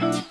Bye.